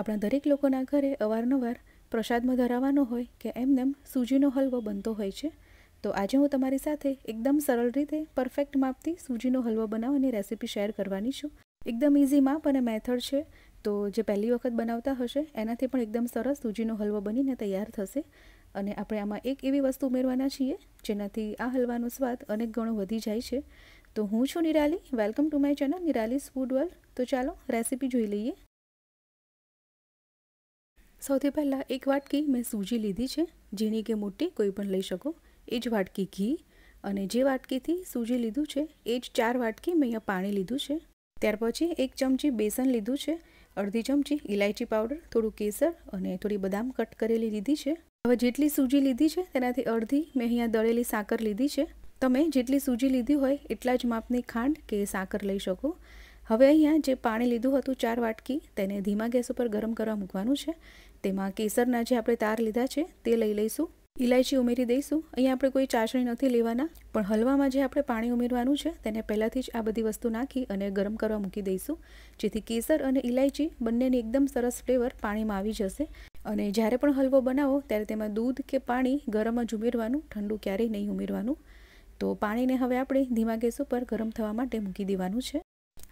આપણા દરેક લોકોના ઘરે અવારનવાર પ્રસાદમાં ધરાવવાનો હોય કે એમનેમ સૂજીનો હલવો બનતો હોય છે, તો આજે હું તમારી સાથે એકદમ સરળ રીતે પરફેક્ટ માપથી સૂજીનો હલવો બનાવવાની રેસીપી શેર કરવાની છું. એકદમ ઇઝી માપ અને મેથડ છે, તો જે પહેલી વખત બનાવતા હશે, એનાથી પણ એકદમ સરસ સૂજીનો હલવો બનીને તૈયાર થશે. અને આપણે આમાં એક એવી વસ્તુ ઉમેરવાના છીએ, જેનાથી આ હલવાનો સ્વાદ અનેક ગણો વધી જાય છે. તો હું છું Nirali welcome to my channel Nirali's food world તો ચાલો રેસીપી જોઈ લઈએ. સૌથી પહેલાં એક વાટકી મેં સૂજી લીધી છે, ઝીણી કે મોટી, કોઈ પણ લઈ શકો. એ જ વાટકી ઘી. અને જે વાટકીથી સૂજી લીધું છે, એ જ ચાર વાટકી મેં અહીંયા પાણી લીધું છે. ત્યાર પછી એક ચમચી બેસન લીધું છે, અડધી ચમચી ઇલાયચી પાવડર, થોડું કેસર અને થોડી બદામ કટ કરેલી લીધી છે. હવે જેટલી સૂજી લીધી છે, તેનાથી અડધી મેં અહીંયા દળેલી સાકર લીધી છે. તમે જેટલી સૂજી લીધી હોય, એટલા જ માપની ખાંડ કે સાકર લઈ શકો. હવે અહીંયા જે પાણી લીધું હતું ચાર વાટકી, તેને ધીમા ગેસ ઉપર ગરમ કરવા મૂકવાનું છે. તેમાં કેસરના જે આપણે તાર લીધા છે, તે લઈ લઈશું. ઇલાયચી ઉમેરી દઈશું. અહીંયા આપણે કોઈ ચાસણી નથી લેવાના, પણ હલવામાં જે આપણે પાણી ઉમેરવાનું છે, તેને પહેલાંથી જ આ બધી વસ્તુ નાખી અને ગરમ કરવા મૂકી દઈશું. જેથી કેસર અને ઇલાયચી બંનેની એકદમ સરસ ફ્લેવર પાણીમાં આવી જશે. અને જ્યારે પણ હલવો બનાવો, ત્યારે તેમાં દૂધ કે પાણી ગરમ જ ઉમેરવાનું, ઠંડુ ક્યારેય નહીં ઉમેરવાનું. તો પાણીને હવે આપણે ધીમા ગેસ ઉપર ગરમ થવા માટે મૂકી દેવાનું છે.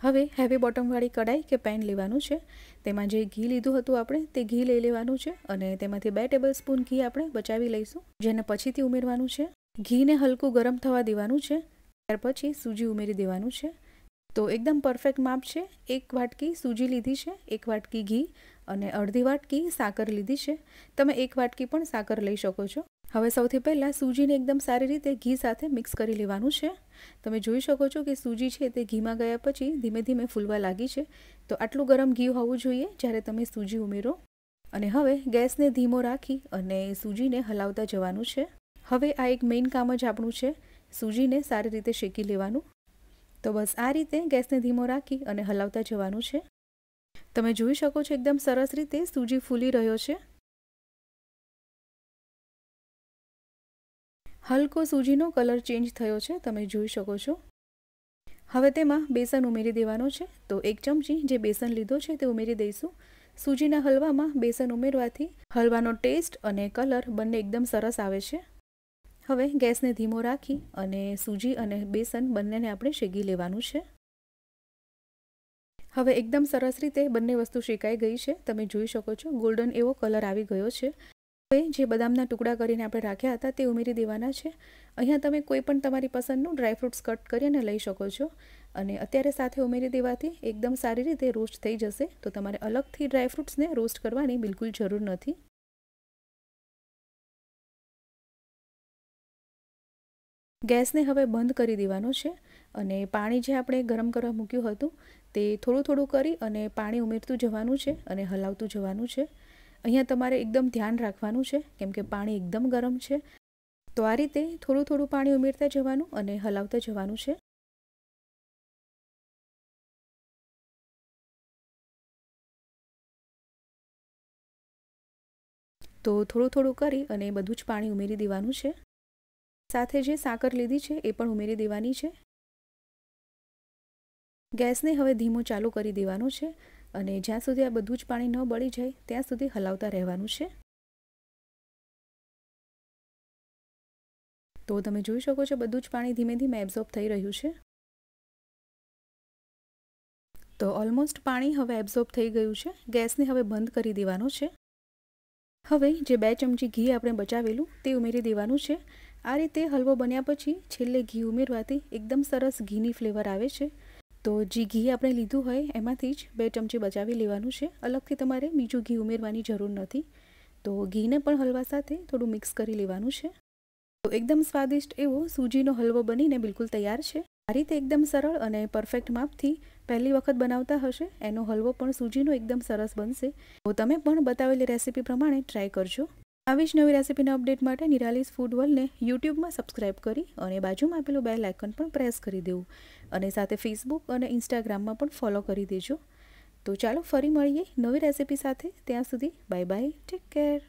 હવે હેવી બોટમવાળી કડાઈ કે પેન લેવાનું છે. તેમાં જે ઘી લીધું હતું આપણે, તે ઘી લઈ લેવાનું છે અને તેમાંથી બે ટેબલ સ્પૂન ઘી આપણે બચાવી લઈશું. જેને પછીથી ઉમેરવાનું છે. ઘીને હલકું ગરમ થવા દેવાનું છે. ત્યાર પછી સૂજી ઉમેરી દેવાનું છે. તો એકદમ પરફેક્ટ માપ છે. એક વાટકી સૂજી લીધી છે, એક વાટકી ઘી અને અડધી વાટકી સાકર લીધી છે. તમે એક વાટકી પણ સાકર લઈ શકો છો. હવે સૌથી પહેલાં સૂજીને એકદમ સારી રીતે ઘી સાથે મિક્સ કરી લેવાનું છે. તમે જોઈ શકો છો કે સૂજી છે તે ઘીમાં ગયા પછી ધીમે ધીમે ફૂલવા લાગી છે. તો આટલું ગરમ ઘી હોવું જોઈએ જ્યારે તમે સૂજી ઉમેરો. અને હવે ગેસને ધીમો રાખી અને સૂજીને હલાવતા જવાનું છે. હવે આ એક મેઇન કામ જ આપણું છે, સૂજીને સારી રીતે શેકી લેવાનું. તો બસ આ રીતે ગેસને ધીમો રાખી અને હલાવતા જવાનું છે. તમે જોઈ શકો છો એકદમ સરસ રીતે સૂજી ફૂલી રહ્યો છે. હલકો સૂજીનો કલર ચેન્જ થયો છે, તમે જોઈ શકો છો. હવે તેમાં બેસન ઉમેરી દેવાનો છે, તો એક ચમચી જે બેસન લીધો છે તે ઉમેરી દઈશું. સૂજીના હલવામાં બેસન ઉમેરવાથી હલવાનો ટેસ્ટ અને કલર બંને એકદમ સરસ આવે છે. હવે ગેસને ધીમો રાખી અને સૂજી અને બેસન બંનેને આપણે શેકી લેવાનું છે. હવે એકદમ સરસ રીતે બંને વસ્તુ શેકાઈ ગઈ છે, તમે જોઈ શકો છો. ગોલ્ડન એવો કલર આવી ગયો છે. હવે જે બદામના ટુકડા કરીને આપણે રાખ્યા હતા તે ઉમેરી દેવાના છે. અહીંયા તમે કોઈ પણ તમારી પસંદનું ડ્રાયફ્રૂટ્સ કટ કરીને લઈ શકો છો. અને અત્યારે સાથે ઉમેરી દેવાથી એકદમ સારી રીતે રોસ્ટ થઈ જશે. તો તમારે અલગથી ડ્રાયફ્રૂટ્સને રોસ્ટ કરવાની બિલકુલ જરૂર નથી. ગેસને હવે બંધ કરી દેવાનો છે અને પાણી જે આપણે ગરમ કરવા મૂક્યું હતું તે થોડું થોડું કરી અને પાણી ઉમેરતું જવાનું છે અને હલાવતું જવાનું છે. અહીંયા તમારે એકદમ ધ્યાન રાખવાનું છે, કેમ કે પાણી એકદમ ગરમ છે. તો આ રીતે થોડું થોડું પાણી ઉમેરતા જવાનું અને હલાવતા જવાનું છે. તો થોડું થોડું કરી અને બધું જ પાણી ઉમેરી દેવાનું છે. સાથે જે સાકર લીધી છે એ પણ ઉમેરી દેવાની છે. ગેસને હવે ધીમો ચાલુ કરી દેવાનો છે. અને જ્યાં સુધી આ બધું જ પાણી ન બળી જાય, ત્યાં સુધી હલાવતા રહેવાનું છે. તો તમે જોઈ શકો છો બધું જ પાણી ધીમે ધીમે એબ્ઝોર્બ થઈ રહ્યું છે. તો ઓલમોસ્ટ પાણી હવે એબ્ઝોર્બ થઈ ગયું છે. ગેસને હવે બંધ કરી દેવાનો છે. હવે જે બે ચમચી ઘી આપણે બચાવેલું તે ઉમેરી દેવાનું છે. આ રીતે હલવો બન્યા પછી છેલ્લે ઘી ઉમેરવાથી એકદમ સરસ ઘીની ફ્લેવર આવે છે. તો જે ઘી આપણે લીધું હોય એમાંથી જ બે ચમચી બચાવી લેવાનું છે. અલગથી તમારે બીજું ઘી ઉમેરવાની જરૂર નથી. તો ઘીને પણ હલવા સાથે થોડું મિક્સ કરી લેવાનું છે. તો એકદમ સ્વાદિષ્ટ એવો સૂજીનો હલવો બનીને બિલકુલ તૈયાર છે. આ રીતે એકદમ સરળ અને પરફેક્ટ માપથી પહેલી વખત બનાવતા હશે. એનો હલવો પણ સૂજીનો એકદમ સરસ બનશે. તો તમે પણ બતાવેલી રેસીપી પ્રમાણે ટ્રાય કરજો. આવી જ નવી રેસીપીના અપડેટ માટે નિરાલીસ ફૂડ વર્લ્ડને યુટ્યુબમાં સબસ્ક્રાઇબ કરી અને બાજુમાં આપેલું બેલ આઇકન પણ પ્રેસ કરી દેવું. અને સાથે ફેસબુક અને ઇન્સ્ટાગ્રામમાં પણ ફોલો કરી દેજો. તો ચાલો ફરી મળીએ નવી રેસીપી સાથે. ત્યાં સુધી બાય બાય, ટેક કેર.